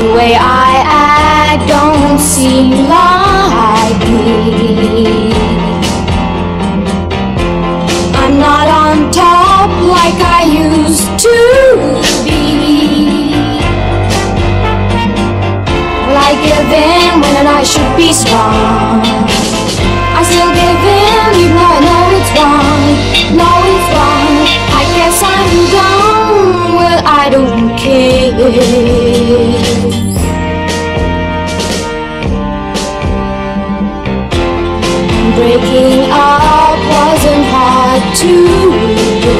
The way I act don't seem like me. I'm not on top like I used to be. Like even when I should be strong. Breaking up wasn't hard to do.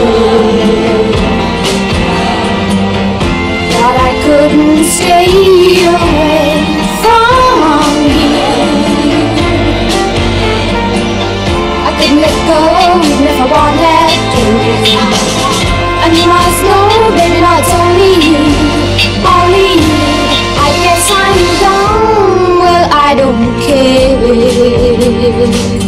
But I couldn't stay away from you. I couldn't let go even if I wanted to. And you must know, baby, now it's only you, only you. I guess I'm dumb, well, I don't care.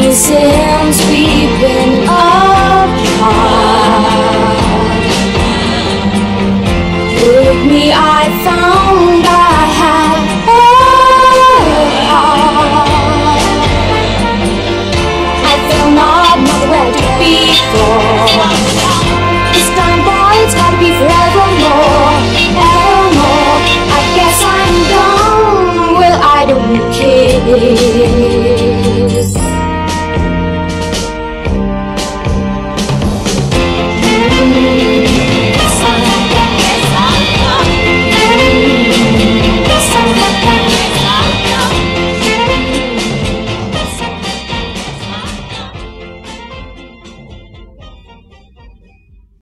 me since we've been apart. With me, I found I had a heart. I feel not nowhere to be for. This time, boy, it's gotta be forevermore. Evermore, I guess I'm done. Well, I don't care.